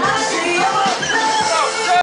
아